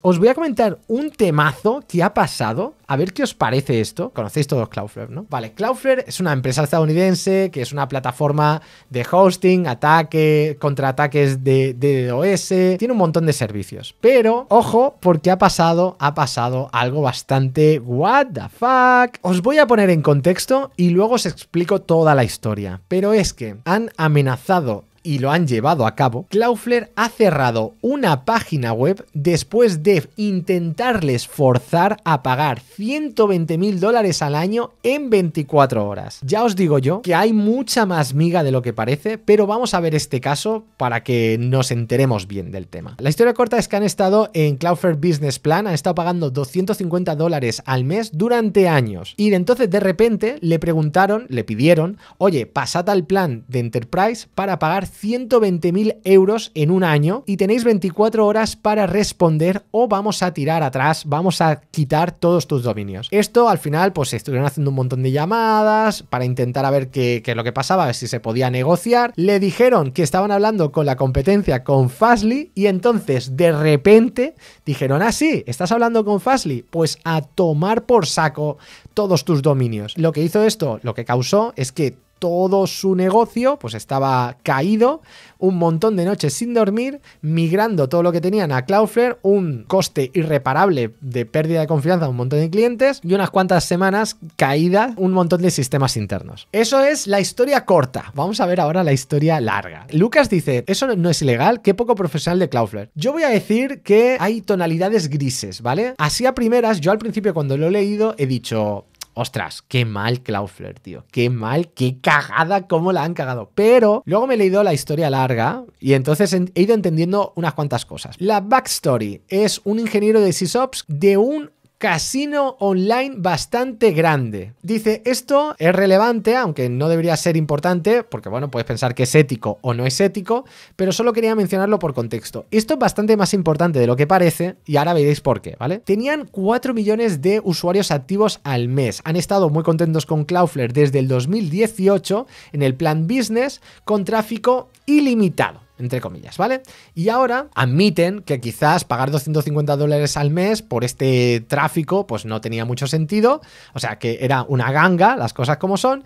Os voy a comentar un temazo que ha pasado. A ver qué os parece esto. Conocéis todos Cloudflare, ¿no? Vale, Cloudflare es una empresa estadounidense que es una plataforma de hosting, ataque, contraataques de, de OS. Tiene un montón de servicios. Pero, ojo, porque ha pasado, ha pasado algo bastante what the fuck. Os voy a poner en contexto y luego os explico toda la historia. Pero es que han amenazado y lo han llevado a cabo, Cloudflare ha cerrado una página web después de intentarles forzar a pagar 120 mil dólares al año en 24 horas. Ya os digo yo que hay mucha más miga de lo que parece, pero vamos a ver este caso para que nos enteremos bien del tema. La historia corta es que han estado en Cloudflare Business Plan, han estado pagando 250 dólares al mes durante años. Y entonces de repente le preguntaron, le pidieron, oye, pasad al plan de Enterprise para pagar 120.000 euros en un año y tenéis 24 horas para responder o vamos a tirar atrás, vamos a quitar todos tus dominios. Esto al final pues estuvieron haciendo un montón de llamadas para intentar a ver qué, es lo que pasaba, si se podía negociar. Le dijeron que estaban hablando con la competencia con Fastly y entonces de repente dijeron, ah sí, estás hablando con Fastly, pues a tomar por saco todos tus dominios. Lo que hizo esto, lo que causó es que todo su negocio pues estaba caído, un montón de noches sin dormir, migrando todo lo que tenían a Cloudflare, un coste irreparable de pérdida de confianza a un montón de clientes y unas cuantas semanas caída un montón de sistemas internos. Eso es la historia corta. Vamos a ver ahora la historia larga. Lucas dice, eso no es ilegal, qué poco profesional de Cloudflare. Yo voy a decir que hay tonalidades grises, ¿vale? Así a primeras, yo al principio cuando lo he leído he dicho, ostras, qué mal Cloudflare, tío. Qué mal, qué cagada, cómo la han cagado. Pero luego me he leído la historia larga y entonces he ido entendiendo unas cuantas cosas. La backstory es un ingeniero de SysOps de un casino online bastante grande. Dice, esto es relevante, aunque no debería ser importante, porque bueno, puedes pensar que es ético o no es ético, pero solo quería mencionarlo por contexto. Esto es bastante más importante de lo que parece, y ahora veréis por qué, ¿vale? Tenían 4 millones de usuarios activos al mes. Han estado muy contentos con Cloudflare desde el 2018 en el plan business con tráfico ilimitado entre comillas, ¿vale? Y ahora admiten que quizás pagar 250 dólares al mes por este tráfico pues no tenía mucho sentido, o sea que era una ganga, las cosas como son,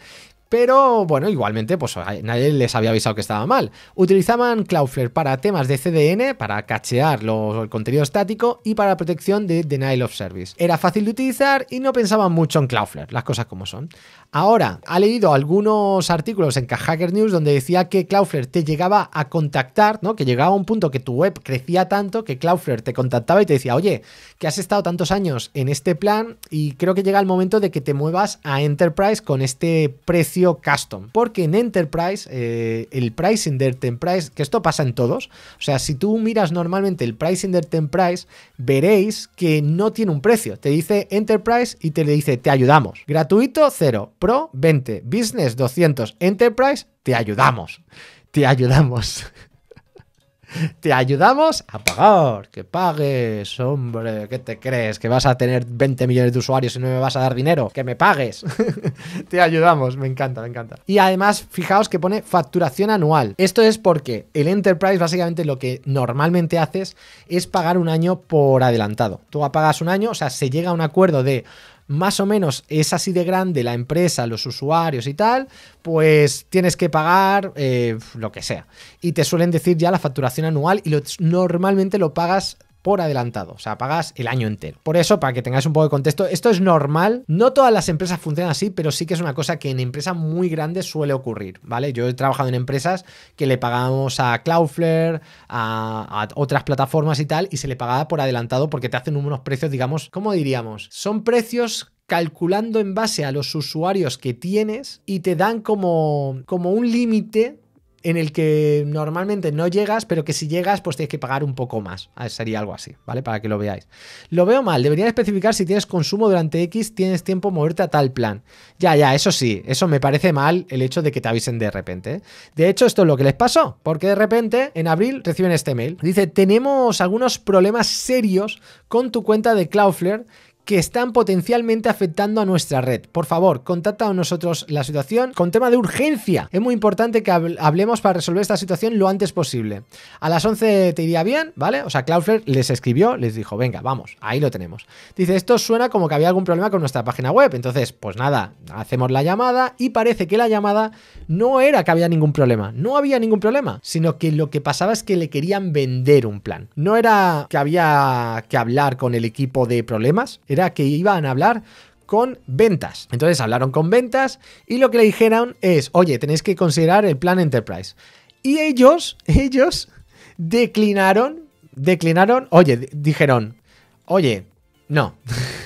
pero bueno, igualmente, pues nadie les había avisado que estaba mal. Utilizaban Cloudflare para temas de CDN, para cachear el contenido estático y para protección de Denial of Service. Era fácil de utilizar y no pensaban mucho en Cloudflare, las cosas como son. Ahora, ha leído algunos artículos en Hacker News donde decía que Cloudflare te llegaba a contactar, ¿no? Que llegaba a un punto que tu web crecía tanto que Cloudflare te contactaba y te decía, oye, que has estado tantos años en este plan y creo que llega el momento de que te muevas a Enterprise con este precio custom. Porque en Enterprise, eh, el pricing de Enterprise, que esto pasa en todos, o sea, si tú miras normalmente el pricing de Enterprise, veréis que no tiene un precio. Te dice Enterprise y te le dice, te ayudamos. Gratuito, cero Pro 20, Business 200, Enterprise, te ayudamos. Te ayudamos. Te ayudamos a pagar, que pagues, hombre, ¿qué te crees? ¿Que vas a tener 20 millones de usuarios y no me vas a dar dinero? Que me pagues. te ayudamos, me encanta, me encanta. Y además, fijaos que pone facturación anual. Esto es porque el Enterprise básicamente lo que normalmente haces es pagar un año por adelantado. Tú pagas un año, o sea, se llega a un acuerdo de más o menos es así de grande la empresa, los usuarios y tal, pues tienes que pagar eh, lo que sea. Y te suelen decir ya la facturación anual y normalmente lo pagas por adelantado, o sea, pagas el año entero. Por eso, para que tengáis un poco de contexto, esto es normal, no todas las empresas funcionan así, pero sí que es una cosa que en empresas muy grandes suele ocurrir, ¿vale? Yo he trabajado en empresas que le pagamos a Cloudflare, a, otras plataformas y tal, y se le pagaba por adelantado porque te hacen unos precios, digamos, ¿cómo diríamos? Son precios calculando en base a los usuarios que tienes y te dan como, como un límite en el que normalmente no llegas, pero que si llegas, pues tienes que pagar un poco más. sería algo así, ¿vale? Para que lo veáis. Lo veo mal, deberían especificar si tienes consumo durante X, tienes tiempo moverte a tal plan. Ya, ya, eso sí, eso me parece mal el hecho de que te avisen de repente. ¿eh? De hecho, esto es lo que les pasó, porque de repente en abril reciben este mail. Dice, tenemos algunos problemas serios con tu cuenta de Cloudflare que están potencialmente afectando a nuestra red. Por favor, contacta a nosotros la situación con tema de urgencia. Es muy importante que hablemos para resolver esta situación lo antes posible. A las 11 te iría bien, ¿vale? O sea, Cloudflare les escribió, les dijo, venga, vamos, ahí lo tenemos. Dice, esto suena como que había algún problema con nuestra página web. Entonces, pues nada, hacemos la llamada y parece que la llamada no era que había ningún problema, no había ningún problema, sino que lo que pasaba es que le querían vender un plan. No era que había que hablar con el equipo de problemas, era que iban a hablar con ventas. Entonces hablaron con ventas y lo que le dijeron es, oye, tenéis que considerar el plan Enterprise. Y ellos, ellos declinaron, declinaron, oye, dijeron, oye, no.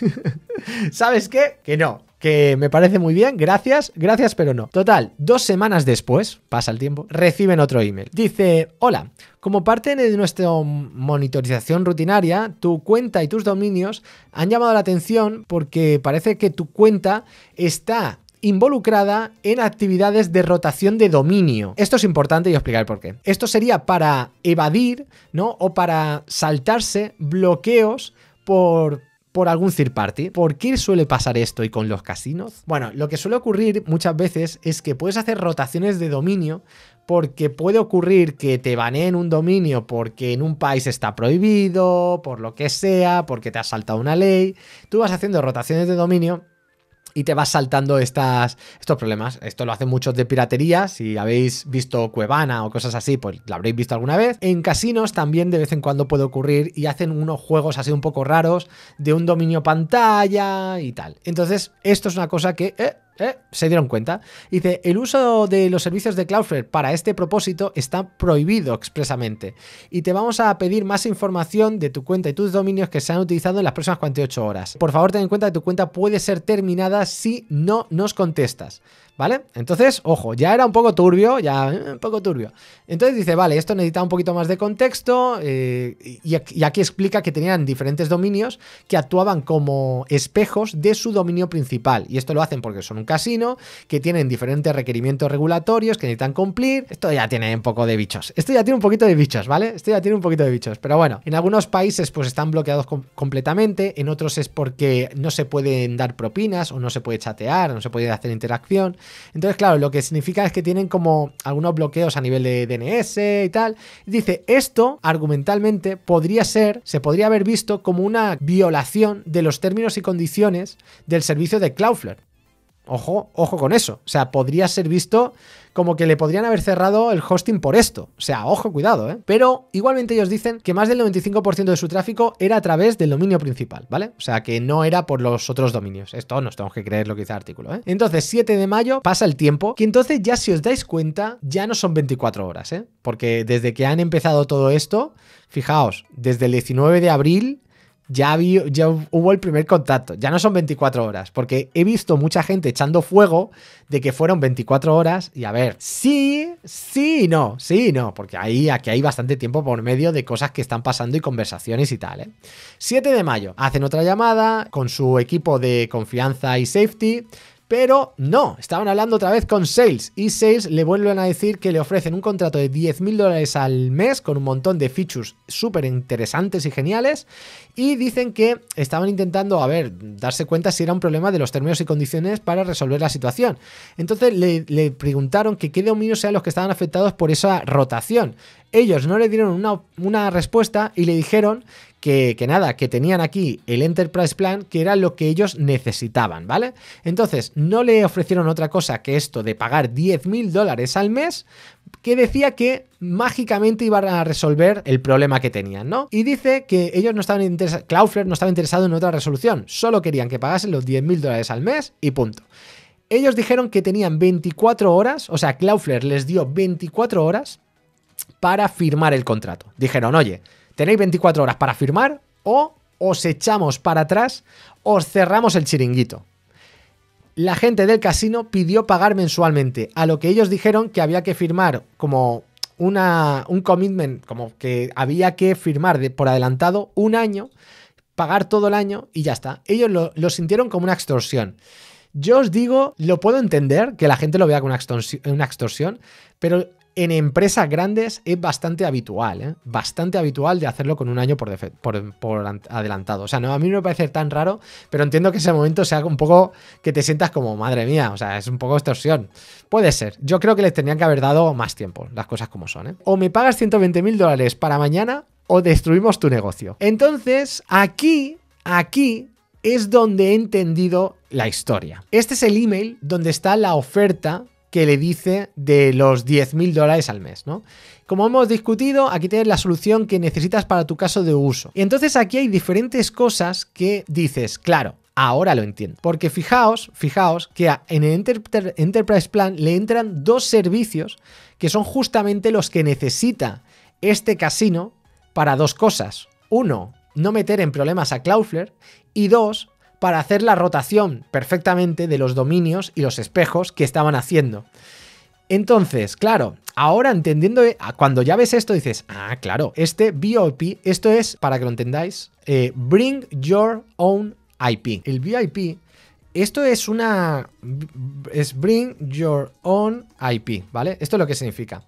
¿Sabes qué? Que no que me parece muy bien, gracias, gracias, pero no. Total, dos semanas después, pasa el tiempo, reciben otro email. Dice, hola, como parte de nuestra monitorización rutinaria, tu cuenta y tus dominios han llamado la atención porque parece que tu cuenta está involucrada en actividades de rotación de dominio. Esto es importante y explicar por qué. Esto sería para evadir, ¿no? O para saltarse bloqueos por por algún third party. ¿Por qué suele pasar esto y con los casinos? Bueno, lo que suele ocurrir muchas veces es que puedes hacer rotaciones de dominio porque puede ocurrir que te baneen un dominio porque en un país está prohibido, por lo que sea, porque te has saltado una ley. Tú vas haciendo rotaciones de dominio y te vas saltando estas, estos problemas. Esto lo hacen muchos de piratería. Si habéis visto Cuevana o cosas así, pues lo habréis visto alguna vez. En casinos también de vez en cuando puede ocurrir y hacen unos juegos así un poco raros de un dominio pantalla y tal. Entonces, esto es una cosa que... Eh, ¿Eh? Se dieron cuenta. Dice, el uso de los servicios de Cloudflare para este propósito está prohibido expresamente. Y te vamos a pedir más información de tu cuenta y tus dominios que se han utilizado en las próximas 48 horas. Por favor, ten en cuenta que tu cuenta puede ser terminada si no nos contestas. ¿Vale? Entonces, ojo, ya era un poco turbio, ya eh, un poco turbio. Entonces dice, vale, esto necesita un poquito más de contexto eh, y, aquí explica que tenían diferentes dominios que actuaban como espejos de su dominio principal. Y esto lo hacen porque son un casino, que tienen diferentes requerimientos regulatorios que necesitan cumplir. Esto ya tiene un poco de bichos. Esto ya tiene un poquito de bichos, ¿vale? Esto ya tiene un poquito de bichos. Pero bueno, en algunos países pues están bloqueados completamente, en otros es porque no se pueden dar propinas o no se puede chatear, no se puede hacer interacción. Entonces, claro, lo que significa es que tienen como algunos bloqueos a nivel de DNS y tal. dice, esto argumentalmente podría ser, se podría haber visto como una violación de los términos y condiciones del servicio de Cloudflare. Ojo, ojo con eso. O sea, podría ser visto como que le podrían haber cerrado el hosting por esto. O sea, ojo, cuidado, ¿eh? Pero igualmente ellos dicen que más del 95% de su tráfico era a través del dominio principal, ¿vale? O sea, que no era por los otros dominios. Esto nos tenemos que creer lo que dice el artículo, ¿eh? Entonces, 7 de mayo pasa el tiempo, que entonces ya si os dais cuenta, ya no son 24 horas, ¿eh? Porque desde que han empezado todo esto, fijaos, desde el 19 de abril ya, hubo el primer contacto. Ya no son 24 horas, porque he visto mucha gente echando fuego de que fueron 24 horas. Y a ver, sí, sí, no, sí, no, porque ahí aquí hay bastante tiempo por medio de cosas que están pasando y conversaciones y tal. ¿eh? 7 de mayo, hacen otra llamada con su equipo de confianza y safety. Pero no, estaban hablando otra vez con Sales y Sales le vuelven a decir que le ofrecen un contrato de 10.000 dólares al mes con un montón de features súper interesantes y geniales y dicen que estaban intentando, a ver, darse cuenta si era un problema de los términos y condiciones para resolver la situación. Entonces le, preguntaron que qué dominios sean los que estaban afectados por esa rotación. Ellos no le dieron una, una respuesta y le dijeron que, nada, que tenían aquí el Enterprise Plan, que era lo que ellos necesitaban, ¿vale? Entonces, no le ofrecieron otra cosa que esto de pagar 10 mil dólares al mes, que decía que mágicamente iban a resolver el problema que tenían, ¿no? Y dice que ellos no estaban interesados, Cloudflare no estaba interesado en otra resolución, solo querían que pagasen los 10 mil dólares al mes y punto. Ellos dijeron que tenían 24 horas, o sea, Cloudflare les dio 24 horas para firmar el contrato. Dijeron, oye, tenéis 24 horas para firmar o os echamos para atrás, os cerramos el chiringuito. La gente del casino pidió pagar mensualmente, a lo que ellos dijeron que había que firmar como una, un commitment, como que había que firmar por adelantado un año, pagar todo el año y ya está. Ellos lo, sintieron como una extorsión. Yo os digo, lo puedo entender que la gente lo vea como una extorsión pero en empresas grandes es bastante habitual, ¿eh? bastante habitual de hacerlo con un año por, por, adelantado. O sea, no, a mí no me parece tan raro, pero entiendo que ese momento sea un poco que te sientas como, madre mía, o sea, es un poco extorsión. Puede ser. Yo creo que les tendrían que haber dado más tiempo, las cosas como son. ¿eh? O me pagas 120 mil dólares para mañana o destruimos tu negocio. Entonces, aquí, aquí es donde he entendido la historia. Este es el email donde está la oferta que le dice de los 10 mil dólares al mes, ¿no? Como hemos discutido, aquí tienes la solución que necesitas para tu caso de uso. Y entonces aquí hay diferentes cosas que dices, claro, ahora lo entiendo. Porque fijaos, fijaos que en el Enterprise Plan le entran dos servicios que son justamente los que necesita este casino para dos cosas. Uno, no meter en problemas a Cloudflare y dos, para hacer la rotación perfectamente de los dominios y los espejos que estaban haciendo. Entonces, claro, ahora entendiendo, eh, cuando ya ves esto dices, ah, claro, este VIP, esto es, para que lo entendáis, eh, Bring Your Own IP. El VIP, esto es una, es Bring Your Own IP, ¿vale? Esto es lo que significa.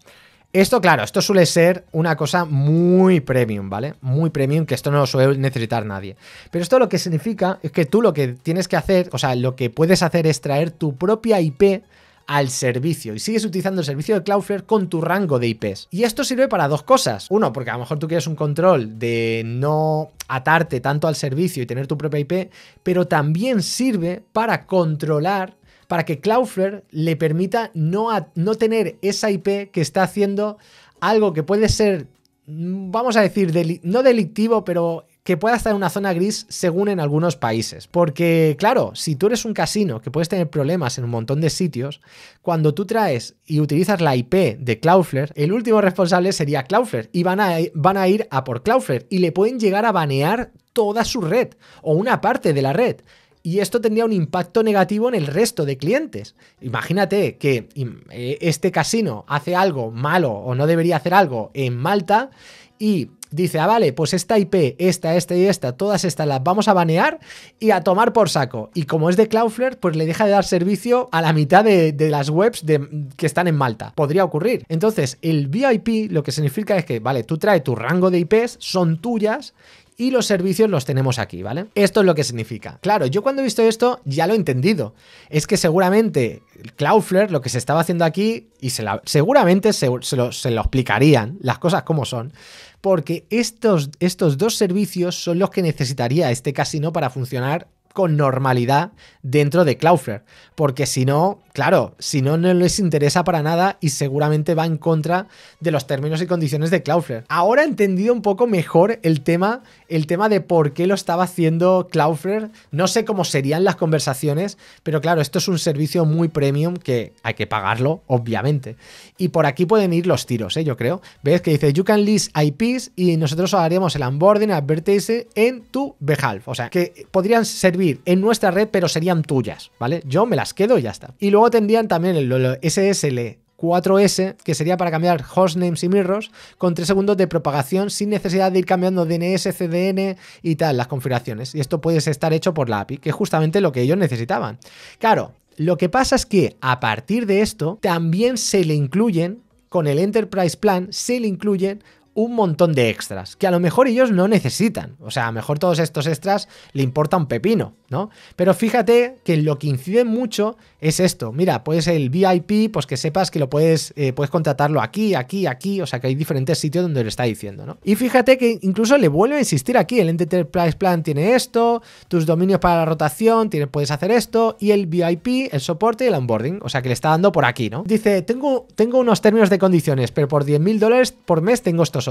Esto, claro, esto suele ser una cosa muy premium, ¿vale? Muy premium, que esto no lo suele necesitar nadie. Pero esto lo que significa es que tú lo que tienes que hacer, o sea, lo que puedes hacer es traer tu propia IP al servicio y sigues utilizando el servicio de Cloudflare con tu rango de IPs. Y esto sirve para dos cosas. Uno, porque a lo mejor tú quieres un control de no atarte tanto al servicio y tener tu propia IP, pero también sirve para controlar para que Cloudflare le permita no, no tener esa IP que está haciendo algo que puede ser, mm, vamos a decir, no delictivo, pero que pueda estar en una zona gris según en algunos países. Porque, claro, si tú eres un casino que puedes tener problemas en un montón de sitios, cuando tú traes y utilizas la IP de Cloudflare, el último responsable sería Cloudflare y van a, van a ir a por Cloudflare y le pueden llegar a banear toda su red o una parte de la red y esto tendría un impacto negativo en el resto de clientes. Imagínate que eh, este casino hace algo malo o no debería hacer algo en Malta y dice, ah, vale, pues esta IP, esta, esta y esta, todas estas las vamos a banear y a tomar por saco. Y como es de Cloudflare, pues le deja de dar servicio a la mitad de, las webs que están en Malta. Podría ocurrir. Entonces, el VIP lo que significa es que, vale, tú traes tu rango de IPs, son tuyas y los servicios los tenemos aquí, ¿vale? Esto es lo que significa. Claro, yo cuando he visto esto ya lo he entendido. Es que seguramente Cloudflare lo que se estaba haciendo aquí, y seguramente se, lo, explicarían las cosas como son, porque estos, estos dos servicios son los que necesitaría este casino para funcionar con normalidad dentro de Cloudflare. Porque si no, claro, si no, no les interesa para nada y seguramente va en contra de los términos y condiciones de Cloudflare. Ahora he entendido un poco mejor el tema, el tema de por qué lo estaba haciendo Cloudflare. No sé cómo serían las conversaciones, pero claro, esto es un servicio muy premium que hay que pagarlo, obviamente. Y por aquí pueden ir los tiros, ¿eh? yo creo. ¿Ves que dice, you can list IPs y nosotros haríamos el onboarding, advertise en tu behalf. O sea, que podrían servir en nuestra red, pero serían tuyas, ¿vale? Yo me las quedo y ya está. Y luego tendrían también el, SSL 4S, que sería para cambiar hostnames y mirrors, con 3 segundos de propagación sin necesidad de ir cambiando DNS, CDN y tal, las configuraciones. Y esto puede estar hecho por la API, que es justamente lo que ellos necesitaban. Claro, lo que pasa es que a partir de esto también se le incluyen, con el Enterprise Plan, se le incluyen un montón de extras que a lo mejor ellos no necesitan. O sea, a lo mejor todos estos extras le importa un pepino, ¿no? Pero fíjate que lo que incide mucho es esto. Mira, puedes el VIP, pues que sepas que lo puedes, eh, puedes contratarlo aquí, aquí, aquí. O sea, que hay diferentes sitios donde lo está diciendo, ¿no? Y fíjate que incluso le vuelve a insistir aquí. El Enterprise Plan tiene esto, tus dominios para la rotación, tiene, puedes hacer esto, y el VIP, el soporte y el onboarding. O sea, que le está dando por aquí, ¿no? Dice, tengo, tengo unos términos de condiciones, pero por 10 mil dólares por mes tengo estos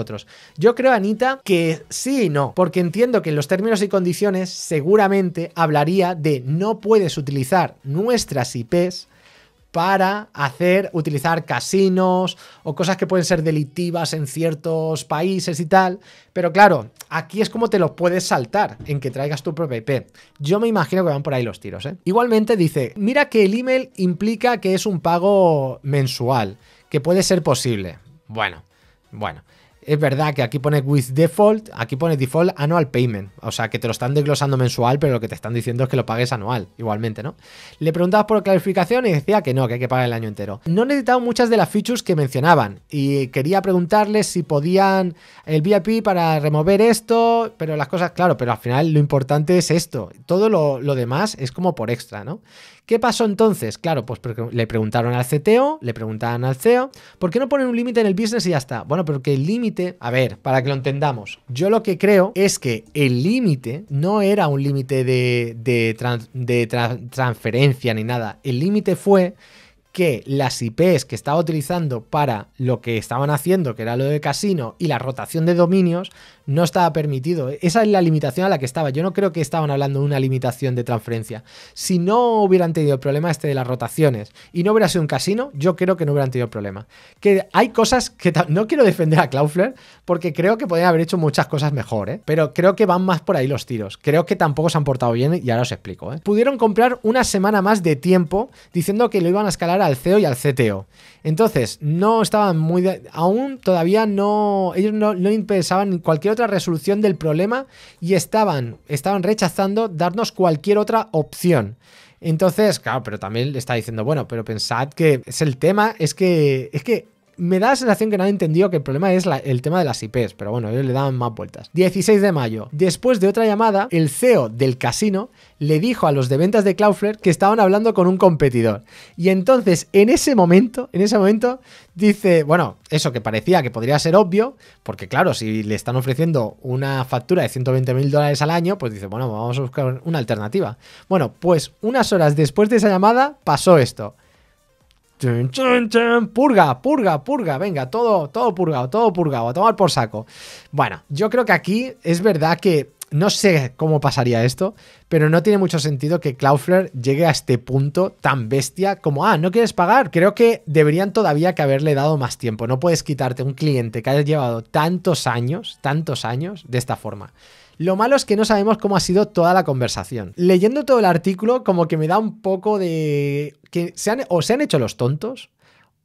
Yo creo, Anita, que sí y no, porque entiendo que en los términos y condiciones seguramente hablaría de no puedes utilizar nuestras IPs para hacer, utilizar casinos o cosas que pueden ser delictivas en ciertos países y tal. Pero claro, aquí es como te lo puedes saltar en que traigas tu propia IP. Yo me imagino que van por ahí los tiros. ¿eh? Igualmente dice, mira que el email implica que es un pago mensual, que puede ser posible. Bueno, bueno. Es verdad que aquí pone with default, aquí pone default annual payment. O sea, que te lo están desglosando mensual, pero lo que te están diciendo es que lo pagues anual, igualmente, ¿no? Le preguntabas por clarificación y decía que no, que hay que pagar el año entero. No necesitaba muchas de las features que mencionaban y quería preguntarles si podían el VIP para remover esto, pero las cosas, claro, pero al final lo importante es esto. Todo lo, lo demás es como por extra, ¿no? ¿Qué pasó entonces? Claro, pues le preguntaron al CTO, le preguntaban al CEO, ¿por qué no ponen un límite en el business y ya está? Bueno, pero que el límite, a ver, para que lo entendamos, yo lo que creo es que el límite no era un límite de, de transferencia ni nada, el límite fue que las IPs que estaba utilizando para lo que estaban haciendo, que era lo de casino y la rotación de dominios, no estaba permitido. Esa es la limitación a la que estaba. Yo no creo que estaban hablando de una limitación de transferencia. Si no hubieran tenido el problema este de las rotaciones y no hubiera sido un casino, yo creo que no hubieran tenido problema. Que hay cosas que no quiero defender a Cloudflare porque creo que podrían haber hecho muchas cosas mejor, ¿eh? pero creo que van más por ahí los tiros. Creo que tampoco se han portado bien y ahora os explico. ¿eh? Pudieron comprar una semana más de tiempo diciendo que lo iban a escalar al CEO y al CTO. Entonces, no estaban muy... aún todavía no... Ellos no, no pensaban cualquier otra resolución del problema y estaban, estaban rechazando darnos cualquier otra opción. Entonces, claro, pero también le está diciendo, bueno, pero pensad que es el tema, es que, es que me da la sensación que no han entendido que el problema es el tema de las IPs, pero bueno, ellos le daban más vueltas. 16 de mayo. Después de otra llamada, el CEO del casino le dijo a los de ventas de Cloudflare que estaban hablando con un competidor. Y entonces, en ese momento, en ese momento, dice, bueno, eso que parecía que podría ser obvio, porque claro, si le están ofreciendo una factura de 120 mil dólares al año, pues dice, bueno, vamos a buscar una alternativa. Bueno, pues unas horas después de esa llamada pasó esto. Purga, purga, purga, venga, todo, todo purgado, todo purgado, a tomar por saco. Bueno, yo creo que aquí es verdad que no sé cómo pasaría esto, pero no tiene mucho sentido que Cloudflare llegue a este punto tan bestia como, ah, ¿no quieres pagar? Creo que deberían todavía que haberle dado más tiempo. No puedes quitarte un cliente que haya llevado tantos años, tantos años, de esta forma. Lo malo es que no sabemos cómo ha sido toda la conversación. Leyendo todo el artículo, como que me da un poco de... que se han, o se han hecho los tontos,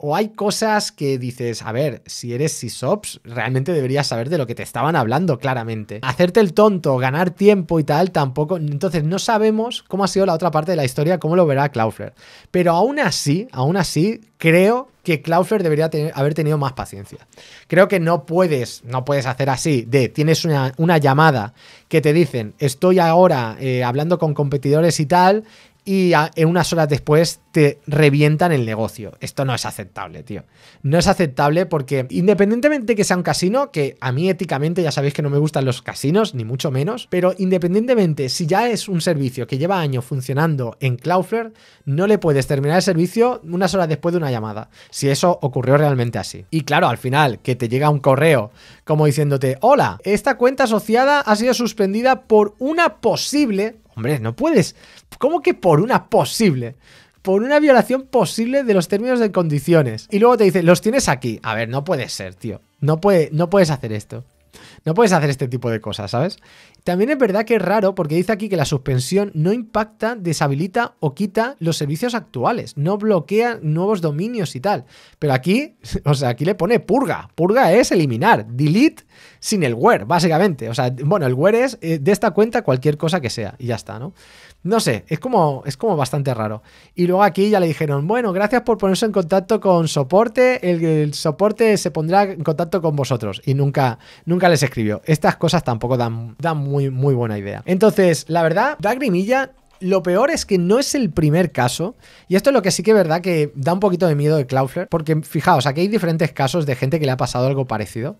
o hay cosas que dices, a ver, si eres SysOps, realmente deberías saber de lo que te estaban hablando claramente. Hacerte el tonto, ganar tiempo y tal, tampoco. Entonces no sabemos cómo ha sido la otra parte de la historia, cómo lo verá Cloudflare. Pero aún así, aún así, creo que Cloudflare debería haber tenido más paciencia. Creo que no puedes, no puedes hacer así, de tienes una, llamada que te dicen, estoy ahora eh, hablando con competidores y tal, y en unas horas después te revientan el negocio. Esto no es aceptable, tío. No es aceptable porque independientemente que sea un casino, que a mí éticamente ya sabéis que no me gustan los casinos, ni mucho menos, pero independientemente si ya es un servicio que lleva años funcionando en Cloudflare, no le puedes terminar el servicio unas horas después de una llamada, si eso ocurrió realmente así. Y claro, al final, que te llega un correo como diciéndote, hola, esta cuenta asociada ha sido suspendida por una posible... Hombre, no puedes ¿Cómo que por una posible? Por una violación posible de los términos de condiciones. Y luego te dice, los tienes aquí. A ver, no puede ser, tío. No, puede, no puedes hacer esto. No puedes hacer este tipo de cosas, ¿sabes? También es verdad que es raro porque dice aquí que la suspensión no impacta, deshabilita o quita los servicios actuales, no bloquea nuevos dominios y tal. Pero aquí, o sea, aquí le pone purga. Purga es eliminar, delete sin el where, básicamente. O sea, bueno, el where es eh, de esta cuenta cualquier cosa que sea y ya está, ¿no? No sé, es como, es como bastante raro. Y luego aquí ya le dijeron, bueno, gracias por ponerse en contacto con soporte, el, soporte se pondrá en contacto con vosotros. Y nunca, nunca les escribió. Estas cosas tampoco dan, dan muy, buena idea. Entonces, la verdad, da grimilla. Lo peor es que no es el primer caso, y esto es lo que sí que es verdad que da un poquito de miedo de Cloudflare, porque fijaos, aquí hay diferentes casos de gente que le ha pasado algo parecido.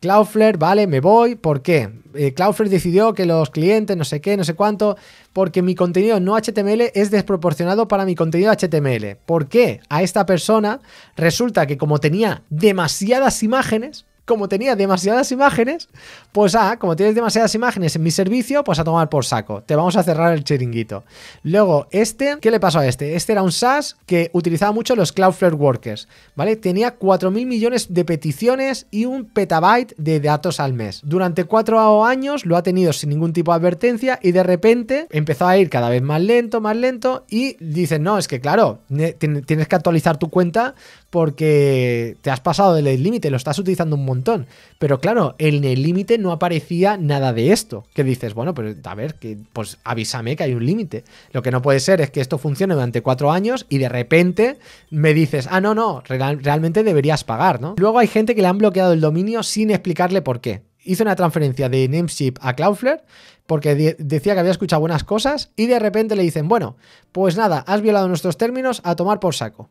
Cloudflare, vale, me voy. ¿Por qué? Eh, Cloudflare decidió que los clientes, no sé qué, no sé cuánto, porque mi contenido no HTML es desproporcionado para mi contenido HTML. ¿Por qué? A esta persona resulta que como tenía demasiadas imágenes, como tenía demasiadas imágenes, pues ah, como tienes demasiadas imágenes en mi servicio, pues a tomar por saco. Te vamos a cerrar el chiringuito. Luego, este, ¿qué le pasó a este? Este era un SaaS que utilizaba mucho los Cloudflare Workers, ¿vale? Tenía 4.000 millones de peticiones y un petabyte de datos al mes. Durante cuatro años lo ha tenido sin ningún tipo de advertencia y de repente empezó a ir cada vez más lento, más lento y dicen, no, es que claro, tienes que actualizar tu cuenta porque te has pasado del límite, lo estás utilizando un montón. Pero claro, en el límite no aparecía nada de esto. Que dices, bueno, pues a ver, que, pues avísame que hay un límite. Lo que no puede ser es que esto funcione durante cuatro años y de repente me dices, ah, no, no, realmente deberías pagar, ¿no? Luego hay gente que le han bloqueado el dominio sin explicarle por qué. Hizo una transferencia de Nameship a Cloudflare porque decía que había escuchado buenas cosas y de repente le dicen, bueno, pues nada, has violado nuestros términos a tomar por saco.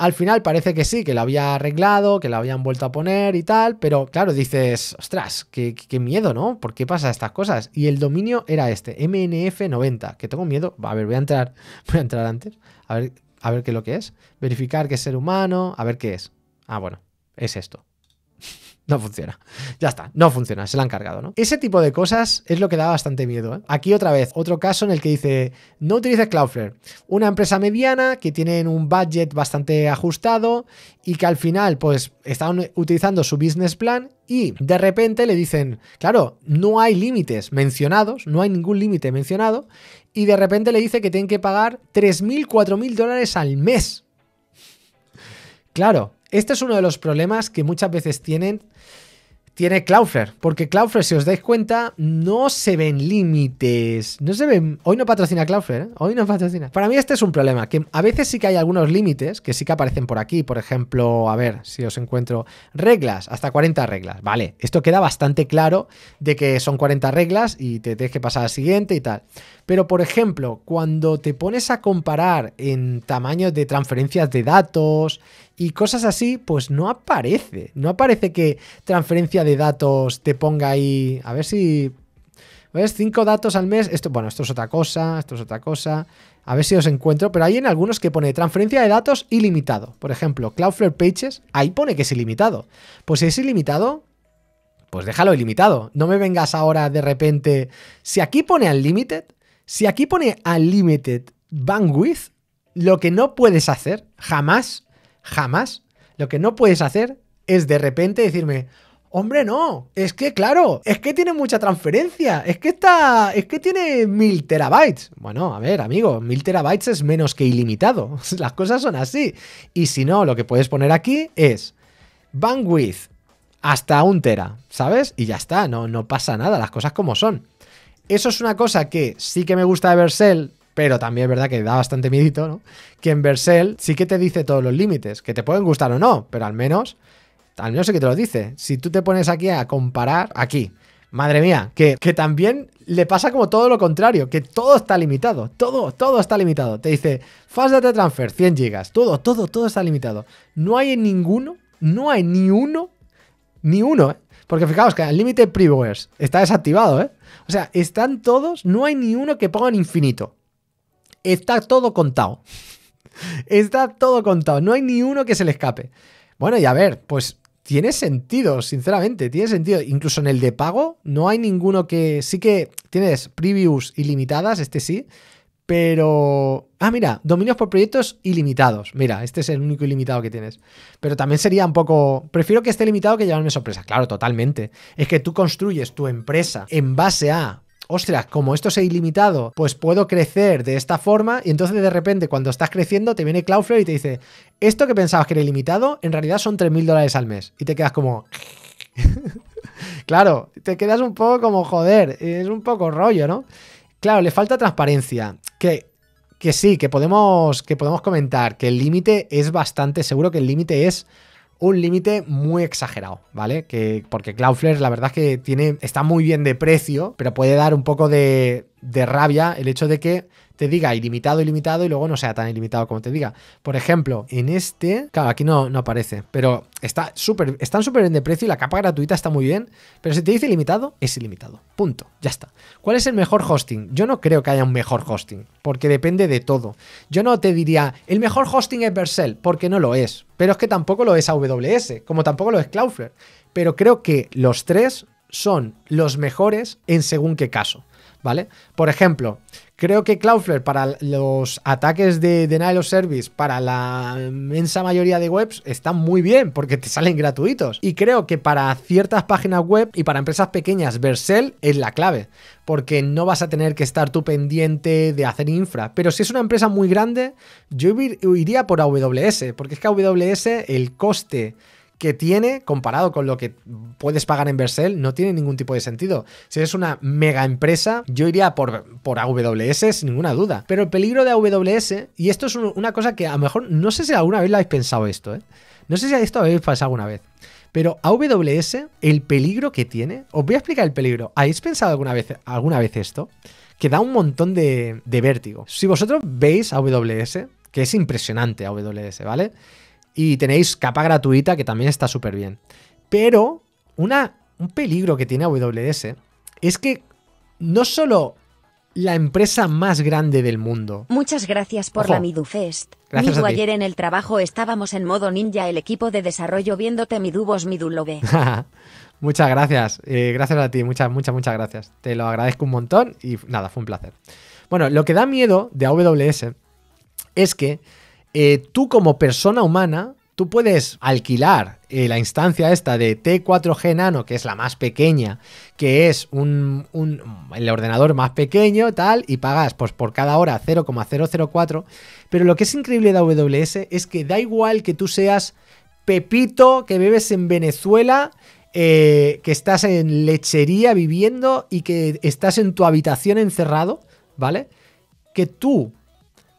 Al final parece que sí, que lo había arreglado, que lo habían vuelto a poner y tal, pero claro, dices, ostras, qué, miedo, ¿no? ¿Por qué pasa estas cosas? Y el dominio era este, MNF90, que tengo miedo. A ver, voy a entrar, voy a entrar antes, a ver, a ver qué es lo que es. Verificar que es ser humano, a ver qué es. Ah, bueno, es esto. No funciona. Ya está, no funciona, se la han cargado, ¿no? Ese tipo de cosas es lo que da bastante miedo. ¿eh? Aquí otra vez, otro caso en el que dice, no utilices Cloudflare. Una empresa mediana que tienen un budget bastante ajustado y que al final pues están utilizando su business plan y de repente le dicen, claro, no hay límites mencionados, no hay ningún límite mencionado y de repente le dice que tienen que pagar 3.000, 4.000 dólares al mes. Claro, este es uno de los problemas que muchas veces tienen tiene Cloudflare, porque Cloudflare, si os dais cuenta, no se ven límites, no se ven... Hoy no patrocina Cloudflare, ¿eh? hoy no patrocina. Para mí este es un problema, que a veces sí que hay algunos límites que sí que aparecen por aquí, por ejemplo, a ver si os encuentro reglas, hasta 40 reglas, vale, esto queda bastante claro de que son 40 reglas y te tienes que pasar al siguiente y tal. Pero, por ejemplo, cuando te pones a comparar en tamaños de transferencias de datos y cosas así, pues no aparece. No aparece que transferencia de datos te ponga ahí. A ver si. ¿Ves? Cinco datos al mes. Esto, bueno, esto es otra cosa. Esto es otra cosa. A ver si os encuentro. Pero hay en algunos que pone transferencia de datos ilimitado. Por ejemplo, Cloudflare Pages. Ahí pone que es ilimitado. Pues si es ilimitado. Pues déjalo ilimitado. No me vengas ahora de repente. Si aquí pone unlimited. Si aquí pone unlimited bandwidth. Lo que no puedes hacer jamás Jamás. Lo que no puedes hacer es de repente decirme, hombre, no, es que claro, es que tiene mucha transferencia, es que está, es que tiene mil terabytes. Bueno, a ver, amigo, mil terabytes es menos que ilimitado. Las cosas son así. Y si no, lo que puedes poner aquí es bandwidth hasta un tera, ¿sabes? Y ya está, no, no pasa nada, las cosas como son. Eso es una cosa que sí que me gusta de Vercel, pero también es verdad que da bastante miedito, ¿no? Que en Vercel sí que te dice todos los límites, que te pueden gustar o no, pero al menos, al menos sí que te lo dice. Si tú te pones aquí a comparar, aquí, madre mía, que, que también le pasa como todo lo contrario, que todo está limitado, todo, todo está limitado. Te dice, Fast Data Transfer, 100 gigas, todo, todo, todo está limitado. No hay ninguno, no hay ni uno, ni uno, ¿eh? Porque fijaos que el límite Previewers está desactivado, ¿eh? O sea, están todos, no hay ni uno que pongan infinito. Está todo contado. Está todo contado. No hay ni uno que se le escape. Bueno, y a ver, pues tiene sentido, sinceramente, tiene sentido. Incluso en el de pago no hay ninguno que... Sí que tienes previews ilimitadas, este sí, pero... Ah, mira, dominios por proyectos ilimitados. Mira, este es el único ilimitado que tienes. Pero también sería un poco... Prefiero que esté limitado que llevarme sorpresa. Claro, totalmente. Es que tú construyes tu empresa en base a ostras, como esto es ilimitado, pues puedo crecer de esta forma y entonces de repente cuando estás creciendo te viene Cloudflare y te dice, esto que pensabas que era ilimitado, en realidad son 3.000 dólares al mes. Y te quedas como... claro, te quedas un poco como, joder, es un poco rollo, ¿no? Claro, le falta transparencia. Que, que sí, que podemos, que podemos comentar que el límite es bastante, seguro que el límite es un límite muy exagerado, ¿vale? Que, porque Cloudflare la verdad es que tiene, está muy bien de precio, pero puede dar un poco de, de rabia el hecho de que te diga ilimitado, ilimitado y luego no sea tan ilimitado como te diga. Por ejemplo, en este, claro, aquí no, no aparece, pero está súper, están súper bien de precio y la capa gratuita está muy bien, pero si te dice ilimitado, es ilimitado. Punto, ya está. ¿Cuál es el mejor hosting? Yo no creo que haya un mejor hosting, porque depende de todo. Yo no te diría, el mejor hosting es Vercel, porque no lo es, pero es que tampoco lo es AWS, como tampoco lo es Cloudflare. Pero creo que los tres son los mejores en según qué caso. ¿vale? Por ejemplo, creo que Cloudflare para los ataques de denial of service para la inmensa mayoría de webs están muy bien porque te salen gratuitos. Y creo que para ciertas páginas web y para empresas pequeñas, Vercel es la clave porque no vas a tener que estar tú pendiente de hacer infra. Pero si es una empresa muy grande, yo iría por AWS, porque es que AWS el coste que tiene comparado con lo que puedes pagar en Vercel no tiene ningún tipo de sentido. Si eres una mega empresa, yo iría por, por AWS sin ninguna duda. Pero el peligro de AWS, y esto es una cosa que a lo mejor no sé si alguna vez lo habéis pensado esto, ¿eh? No sé si esto habéis pensado alguna vez. Pero AWS, el peligro que tiene, os voy a explicar el peligro. ¿Habéis pensado alguna vez, alguna vez esto? Que da un montón de, de vértigo. Si vosotros veis AWS, que es impresionante AWS, ¿vale? Y tenéis capa gratuita que también está súper bien. Pero una, un peligro que tiene AWS es que no solo la empresa más grande del mundo. Muchas gracias por la MiduFest. Gracias Midu, ayer en el trabajo estábamos en modo ninja el equipo de desarrollo viéndote Midubos Midulove. muchas gracias. Eh, gracias a ti. Muchas, muchas, muchas gracias. Te lo agradezco un montón y nada, fue un placer. Bueno, lo que da miedo de AWS es que eh, tú como persona humana, tú puedes alquilar eh, la instancia esta de T4G Nano, que es la más pequeña, que es un, el ordenador más pequeño, tal, y pagas pues, por cada hora 0,004. Pero lo que es increíble de AWS es que da igual que tú seas Pepito, que bebes en Venezuela, eh, que estás en lechería viviendo y que estás en tu habitación encerrado, ¿vale? Que tú,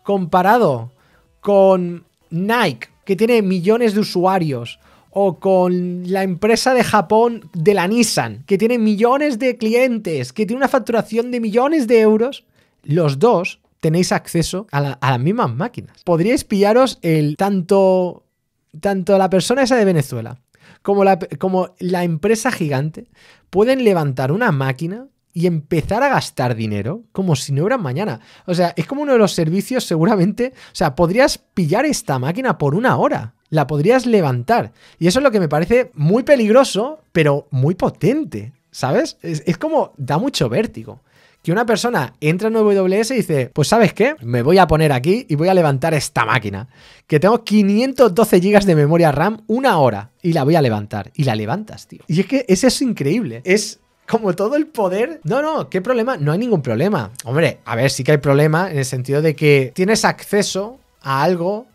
comparado con Nike, que tiene millones de usuarios, o con la empresa de Japón de la Nissan, que tiene millones de clientes, que tiene una facturación de millones de euros, los dos tenéis acceso a, las mismas máquinas. Podríais pillaros el tanto, tanto la persona esa de Venezuela como la, como la empresa gigante pueden levantar una máquina y empezar a gastar dinero como si no hubiera mañana. O sea, es como uno de los servicios seguramente, o sea, podrías pillar esta máquina por una hora, la podrías levantar. Y eso es lo que me parece muy peligroso, pero muy potente, ¿sabes? Es, como, da mucho vértigo. Que una persona entra en AWS y dice, pues sabes qué, me voy a poner aquí y voy a levantar esta máquina, que tengo 512 GB de memoria RAM, una hora, y la voy a levantar. Y la levantas, tío. Y es que eso es increíble. Es como todo el poder. No, no, ¿qué problema? No hay ningún problema. Hombre, a ver, sí que hay problema en el sentido de que tienes acceso a algo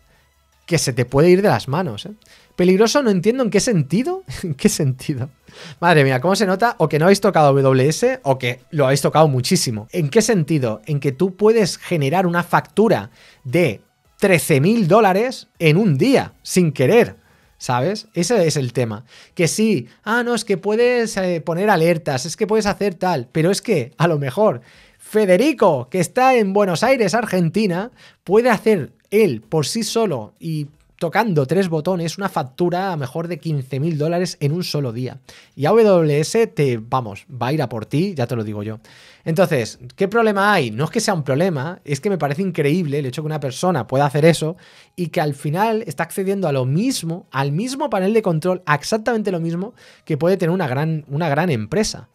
que se te puede ir de las manos. ¿eh? Peligroso no entiendo en qué sentido. ¿En qué sentido? Madre mía, ¿cómo se nota? O que no habéis tocado WS o que lo habéis tocado muchísimo. ¿En qué sentido? En que tú puedes generar una factura de 13 mil dólares en un día, sin querer. ¿Sabes? Ese es el tema. Que sí, ah, no, es que puedes eh, poner alertas, es que puedes hacer tal, pero es que a lo mejor Federico, que está en Buenos Aires, Argentina, puede hacer él por sí solo y tocando tres botones una factura a mejor de 15 mil dólares en un solo día. Y AWS te, vamos, va a ir a por ti, ya te lo digo yo. Entonces, ¿qué problema hay? No es que sea un problema, es que me parece increíble el hecho que una persona pueda hacer eso y que al final está accediendo a lo mismo, al mismo panel de control, a exactamente lo mismo que puede tener una gran, una gran empresa.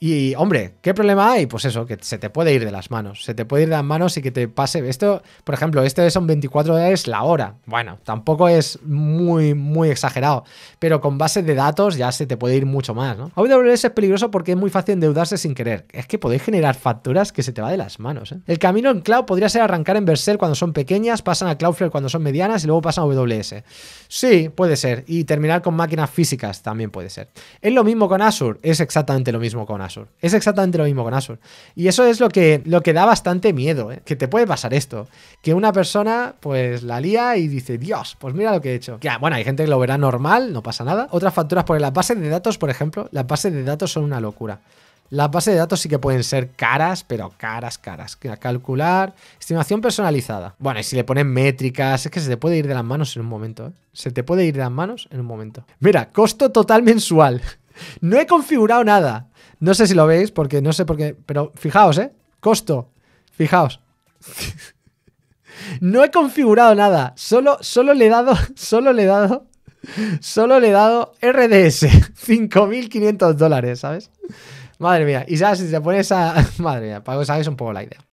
Y, hombre, ¿qué problema hay? Pues eso, que se te puede ir de las manos. Se te puede ir de las manos y que te pase. Esto, por ejemplo, este son 24 dólares la hora. Bueno, tampoco es muy, muy exagerado. Pero con base de datos ya se te puede ir mucho más, ¿no? AWS es peligroso porque es muy fácil endeudarse sin querer. Es que podéis generar facturas que se te va de las manos, ¿eh? El camino en cloud podría ser arrancar en Vercel cuando son pequeñas, pasan a Cloudflare cuando son medianas y luego pasan a AWS. Sí, puede ser. Y terminar con máquinas físicas también puede ser. Es lo mismo con Azure. Es exactamente lo mismo con Azure. Es exactamente lo mismo con Azure. Y eso es lo que, lo que da bastante miedo, ¿eh? que te puede pasar esto. Que una persona pues la lía y dice, Dios, pues mira lo que he hecho. Que, bueno, hay gente que lo verá normal, no pasa nada. Otras facturas, por las bases de datos, por ejemplo, las bases de datos son una locura. Las bases de datos sí que pueden ser caras, pero caras, caras. Calcular. Estimación personalizada. Bueno, y si le ponen métricas, es que se te puede ir de las manos en un momento. ¿eh? Se te puede ir de las manos en un momento. Mira, costo total mensual. No he configurado nada. No sé si lo veis, porque no sé por qué, pero fijaos, ¿eh? Costo, fijaos. no he configurado nada, solo, solo le he dado, solo le he dado, solo le he dado RDS, 5.500 dólares, ¿sabes? Madre mía. Y sabes, si te pones a. Madre mía, para que os un poco la idea.